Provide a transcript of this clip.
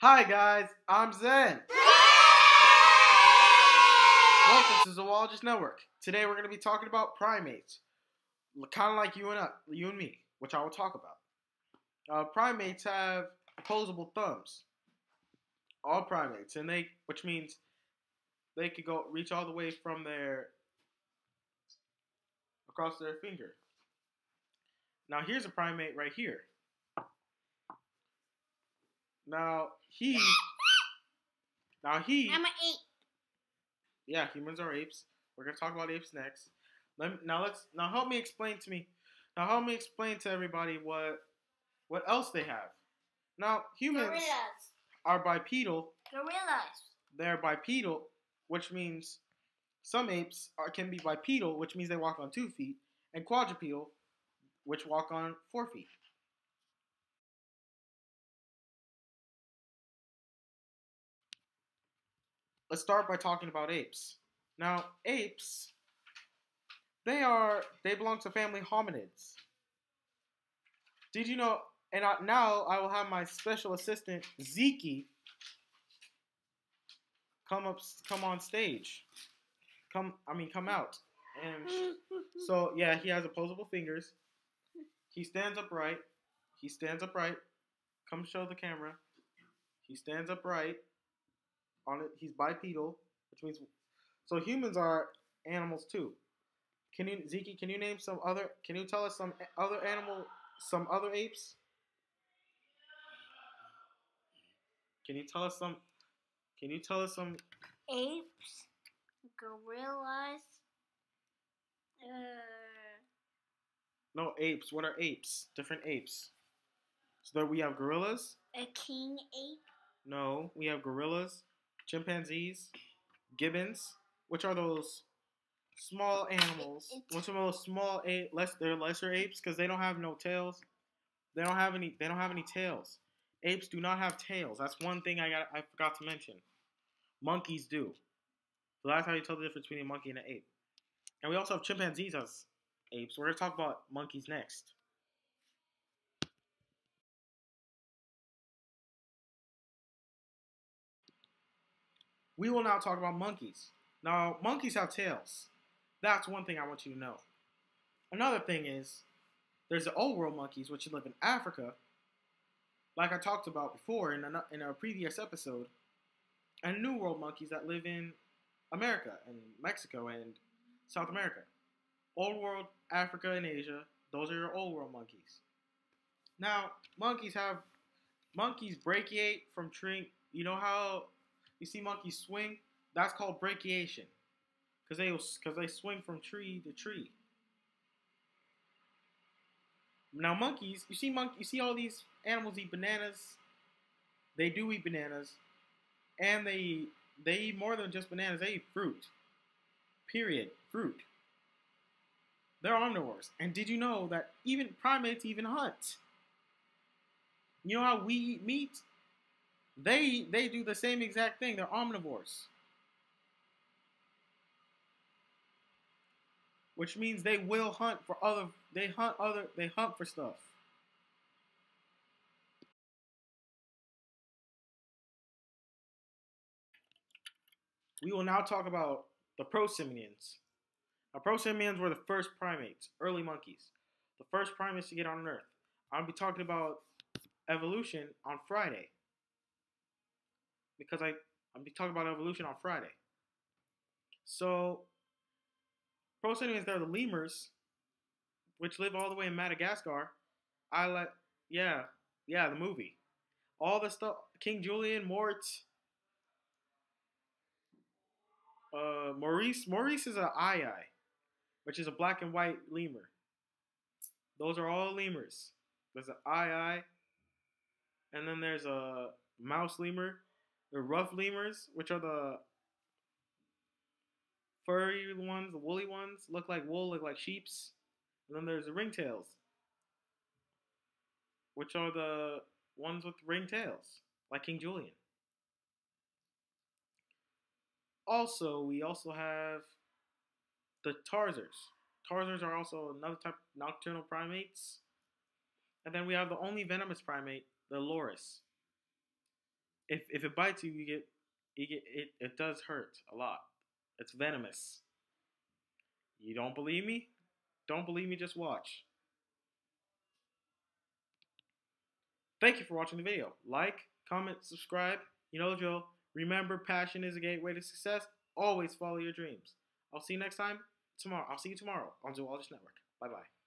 Hi guys, I'm Xen. Welcome to Zoologist Network. Today we're going to be talking about primates, kind of like you and uh, you and me, which I will talk about. Uh, primates have opposable thumbs. All primates, and they, which means they could go reach all the way from their across their finger. Now here's a primate right here. Now he. Now he. I'm an ape. Yeah, humans are apes. We're gonna talk about apes next. Let me, now let's now help me explain to me. Now help me explain to everybody what what else they have. Now humans Gorillas. are bipedal. Gorillas. They're bipedal, which means some apes are, can be bipedal, which means they walk on two feet, and quadrupedal, which walk on four feet. Let's start by talking about apes. Now, apes, they are they belong to family hominids. Did you know? And I, now I will have my special assistant Zeke come up, come on stage. Come, I mean, come out. And so yeah, he has opposable fingers. He stands upright. He stands upright. Come show the camera. He stands upright on it. He's bipedal, which means so humans are animals too. Can you, Zeke? Can you name some other? Can you tell us some other animal, some other apes? Can you tell us some? Can you tell us some? Apes. Gorillas. Uh, No apes. What are apes? Different apes. So there we have gorillas. a king ape. No, we have gorillas, chimpanzees, gibbons, which are those small animals. Which are those small ape? Less they're lesser apes because they don't have no tails. They don't have any. They don't have any tails. Apes do not have tails. That's one thing I got. I forgot to mention. Monkeys do. So that's how you tell the difference between a monkey and an ape. And we also have chimpanzees as apes. We're gonna talk about monkeys next. We will now talk about monkeys. Now, monkeys have tails. That's one thing I want you to know. Another thing is, there's the old world monkeys, which live in Africa, like I talked about before in a, in a previous episode, and new world monkeys that live in America and Mexico and South America. Old world, Africa, and Asia, those are your old world monkeys. Now, monkeys have monkeys brachiate from tree. You know how you see monkeys swing? That's called brachiation, because they because they swing from tree to tree. Now monkeys, you see monk, you see all these animals eat bananas. They do eat bananas, and they they eat more than just bananas. They eat fruit. Period. Fruit. They're omnivores. And did you know that even primates even hunt? You know how we eat meat? They they do the same exact thing. They're omnivores. Which means they will hunt for other they hunt other they hunt for stuff. We will now talk about the prosimians. Now, prosimians were the first primates, early monkeys, the first primates to get on Earth. I'll be talking about evolution on Friday because I be talking about evolution on Friday. So, prosimians they're the lemurs, which live all the way in Madagascar. I like yeah yeah the movie, all the stuff King Julien, Mort, uh, Maurice. Maurice is an aye-aye, which is a black and white lemur. Those are all lemurs. There's an aye-aye, and then there's a mouse lemur. The rough lemurs, which are the furry ones, the woolly ones, look like wool, look like sheep's. And then there's the ringtails, which are the ones with ringtails, like King Julien. Also, we also have the tarsiers. Tarsiers are also another type of nocturnal primates. And then we have the only venomous primate, the loris. If if it bites you, you get you get it. It does hurt a lot. It's venomous. You don't believe me? Don't believe me? Just watch. Thank you for watching the video. Like, comment, subscribe. You know drill. Remember, passion is a gateway to success. Always follow your dreams. I'll see you next time tomorrow. I'll see you tomorrow on Zoologist Network. Bye bye.